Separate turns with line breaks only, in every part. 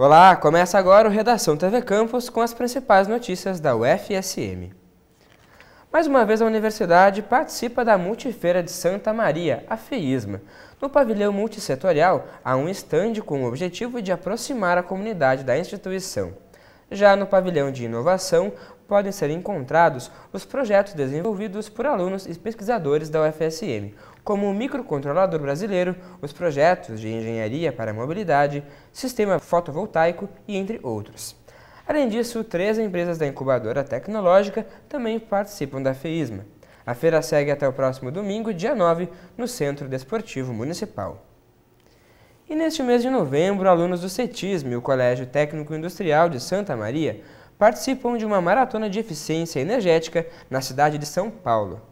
Olá, começa agora o Redação TV Campus com as principais notícias da UFSM. Mais uma vez a universidade participa da Multifeira de Santa Maria, a FEISMA. No pavilhão multissetorial há um estande com o objetivo de aproximar a comunidade da instituição. Já no pavilhão de inovação, podem ser encontrados os projetos desenvolvidos por alunos e pesquisadores da UFSM, como o microcontrolador brasileiro, os projetos de engenharia para mobilidade, sistema fotovoltaico e entre outros. Além disso, três empresas da incubadora tecnológica também participam da FEISMA. A feira segue até o próximo domingo, dia 9, no Centro Desportivo Municipal. E neste mês de novembro, alunos do CETISM, o Colégio Técnico Industrial de Santa Maria, participam de uma maratona de eficiência energética na cidade de São Paulo.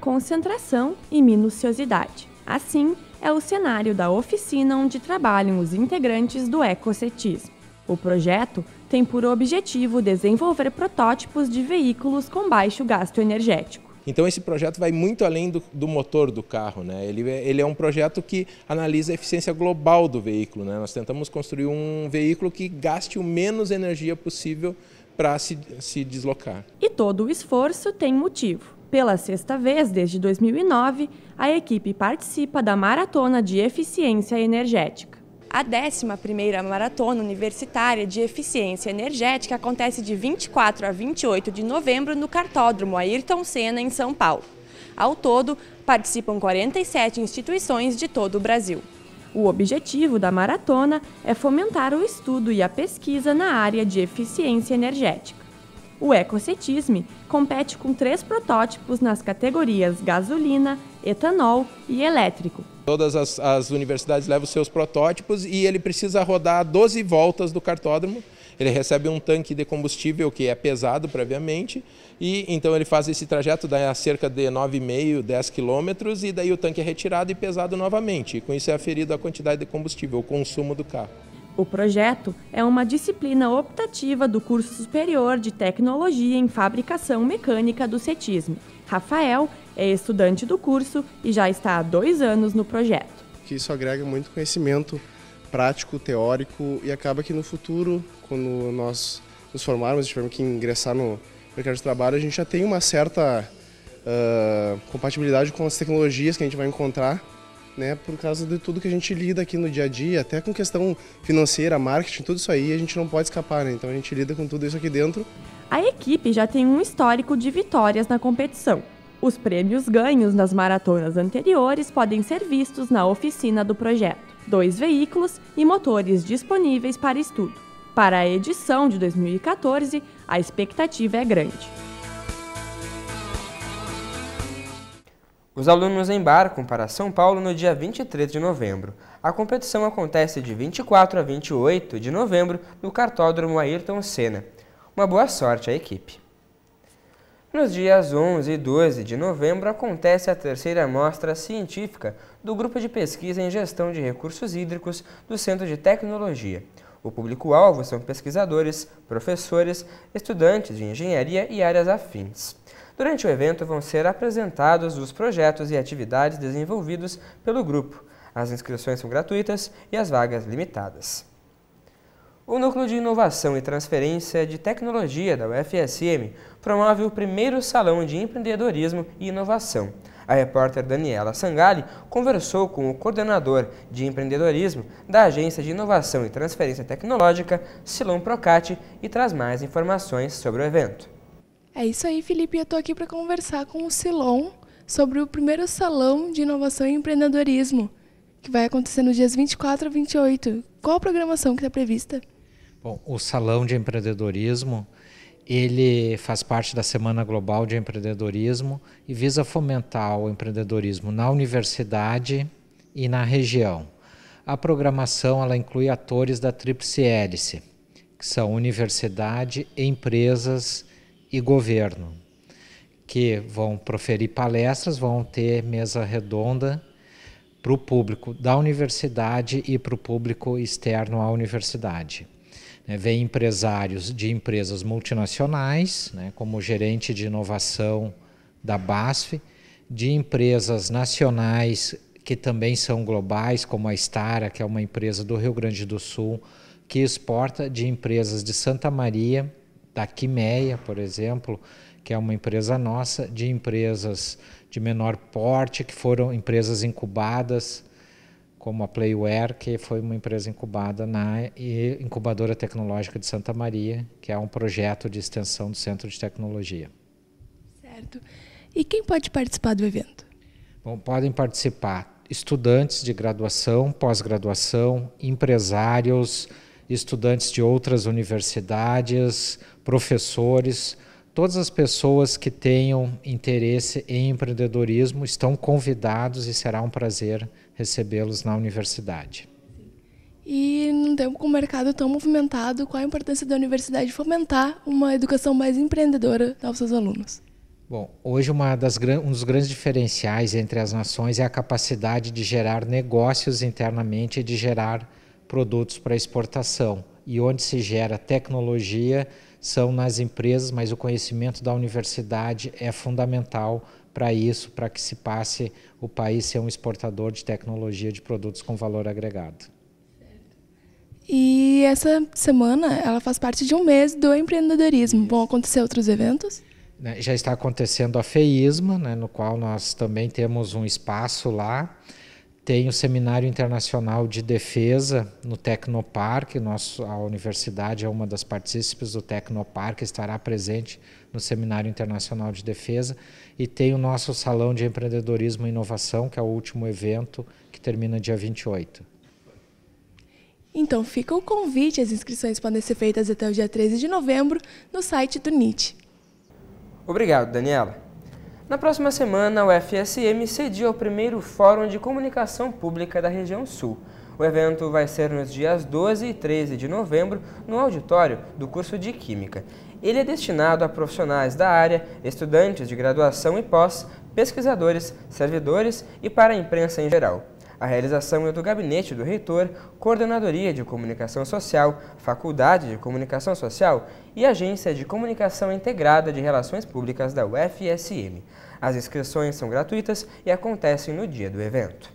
Concentração e minuciosidade. Assim, é o cenário da oficina onde trabalham os integrantes do Ecocetismo. O projeto tem por objetivo desenvolver protótipos de veículos com baixo gasto energético.
Então esse projeto vai muito além do, do motor do carro, né? Ele, é, ele, é um projeto que analisa a eficiência global do veículo, né? Nós tentamos construir um veículo que gaste o menos energia possível para se, se deslocar.
E todo o esforço tem motivo. Pela sexta vez desde 2009, a equipe participa da Maratona de Eficiência Energética. A 11ª Maratona Universitária de Eficiência Energética acontece de 24 a 28 de novembro no Cartódromo Ayrton Senna, em São Paulo. Ao todo, participam 47 instituições de todo o Brasil. O objetivo da maratona é fomentar o estudo e a pesquisa na área de eficiência energética. O Ecocetisme compete com três protótipos nas categorias gasolina, etanol e elétrico,
Todas as, as, universidades levam seus protótipos e ele precisa rodar 12 voltas do cartódromo. Ele recebe um tanque de combustível que é pesado previamente e então ele faz esse trajeto dá cerca de 9,5, 10 quilômetros e daí o tanque é retirado e pesado novamente. E com isso é aferido a quantidade de combustível, o consumo do carro.
O projeto é uma disciplina optativa do curso superior de tecnologia em fabricação mecânica do CETISM. Rafael é estudante do curso e já está há dois anos no projeto.
Que isso agrega muito conhecimento prático, teórico e acaba que no futuro, quando nós nos formarmos e tivermos que ingressar no mercado de trabalho, a gente já tem uma certa uh, compatibilidade com as tecnologias que a gente vai encontrar, né, por causa de tudo que a gente lida aqui no dia a dia, até com questão financeira, marketing, tudo isso aí a gente não pode escapar, né? então a gente lida com tudo isso aqui dentro.
A equipe já tem um histórico de vitórias na competição. Os prêmios ganhos nas maratonas anteriores podem ser vistos na oficina do projeto. Dois veículos e motores disponíveis para estudo. Para a edição de 2014, a expectativa é grande.
Os alunos embarcam para São Paulo no dia 23 de novembro. A competição acontece de 24 a 28 de novembro no cartódromo Ayrton Senna. Uma boa sorte à equipe. Nos dias 11 e 12 de novembro acontece a terceira mostra científica do Grupo de Pesquisa em Gestão de Recursos Hídricos do Centro de Tecnologia. O público-alvo são pesquisadores, professores, estudantes de engenharia e áreas afins. Durante o evento vão ser apresentados os projetos e atividades desenvolvidos pelo grupo. As inscrições são gratuitas e as vagas limitadas. O Núcleo de Inovação e Transferência de Tecnologia da UFSM promove o primeiro Salão de Empreendedorismo e Inovação. A repórter Daniela Sangali conversou com o coordenador de empreendedorismo da Agência de Inovação e Transferência Tecnológica, Silon Procati, e traz mais informações sobre o evento.
É isso aí, Felipe. Eu estou aqui para conversar com o Silon sobre o primeiro Salão de Inovação e Empreendedorismo, que vai acontecer nos dias 24 a 28. Qual a programação que está prevista?
Bom, o Salão de Empreendedorismo ele faz parte da Semana Global de Empreendedorismo e visa fomentar o empreendedorismo na universidade e na região. A programação ela inclui atores da Tríplice Hélice, que são universidade, empresas e governo, que vão proferir palestras, vão ter mesa redonda para o público da universidade e para o público externo à universidade. Né, vem empresários de empresas multinacionais, né, como gerente de inovação da BASF, de empresas nacionais que também são globais, como a Stara, que é uma empresa do Rio Grande do Sul, que exporta de empresas de Santa Maria, da Quimeia, por exemplo, que é uma empresa nossa, de empresas de menor porte, que foram empresas incubadas, como a Playware, que foi uma empresa incubada na Incubadora Tecnológica de Santa Maria, que é um projeto de extensão do Centro de Tecnologia.
Certo. E quem pode participar do evento?
Bom, podem participar estudantes de graduação, pós-graduação, empresários, estudantes de outras universidades, professores, todas as pessoas que tenham interesse em empreendedorismo estão convidados e será um prazer recebê-los na universidade.
E num tempo com o mercado tão movimentado, qual a importância da universidade fomentar uma educação mais empreendedora aos seus alunos?
Bom, hoje das, um dos grandes diferenciais entre as nações é a capacidade de gerar negócios internamente e de gerar produtos para exportação. E onde se gera tecnologia são nas empresas, mas o conhecimento da universidade é fundamental para isso, para que se passe o país ser um exportador de tecnologia de produtos com valor agregado.
E essa semana ela faz parte de um mês do empreendedorismo. Vão acontecer outros eventos?
Né, já está acontecendo a FEISMA, né, no qual nós também temos um espaço lá. Tem o Seminário Internacional de Defesa no Tecnoparque. Nosso, a universidade é uma das partícipes do Tecnoparque, estará presente no Seminário Internacional de Defesa. E tem o nosso Salão de Empreendedorismo e Inovação, que é o último evento, que termina dia 28.
Então fica o convite, as inscrições podem ser feitas até o dia 13 de novembro no site do NIT.
Obrigado, Daniela. Na próxima semana, o FSM cedia o primeiro Fórum de Comunicação Pública da região Sul. O evento vai ser nos dias 12 e 13 de novembro, no auditório do curso de Química. Ele é destinado a profissionais da área, estudantes de graduação e pós, pesquisadores, servidores e para a imprensa em geral. A realização é do Gabinete do Reitor, Coordenadoria de Comunicação Social, Faculdade de Comunicação Social e Agência de Comunicação Integrada de Relações Públicas da UFSM. As inscrições são gratuitas e acontecem no dia do evento.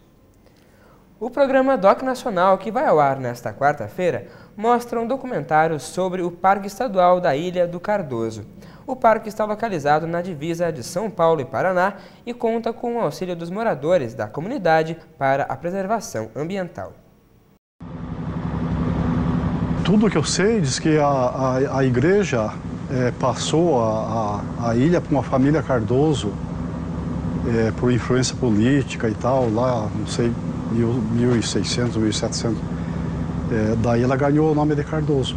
O programa DOC Nacional, que vai ao ar nesta quarta-feira, mostra um documentário sobre o Parque Estadual da Ilha do Cardoso. O parque está localizado na divisa de São Paulo e Paraná e conta com o auxílio dos moradores da comunidade para a preservação ambiental.
Tudo que eu sei diz que a, a, a igreja é, passou a, a, a ilha para uma família Cardoso é, por influência política e tal, lá, não sei, 1600, 1700. É, daí ela ganhou o nome de Cardoso.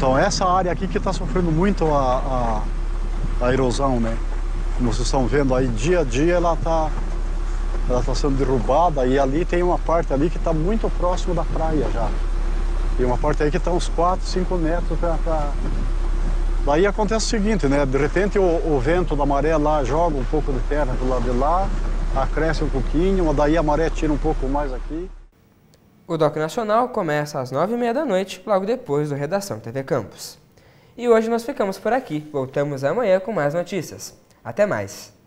Então essa área aqui que está sofrendo muito a, a, a, erosão, né? Como vocês estão vendo aí, dia a dia ela está ela tá sendo derrubada e ali tem uma parte ali que está muito próximo da praia já. Tem uma parte aí que está uns 4, 5 metros para... Pra... Daí acontece o seguinte, né? De repente o, o, vento da maré lá joga um pouco de terra do lado de lá, acresce um pouquinho, daí a maré tira um pouco mais aqui.
O DOC Nacional começa às 9h30 da noite, logo depois do Redação TV Campus. E hoje nós ficamos por aqui. Voltamos amanhã com mais notícias. Até mais!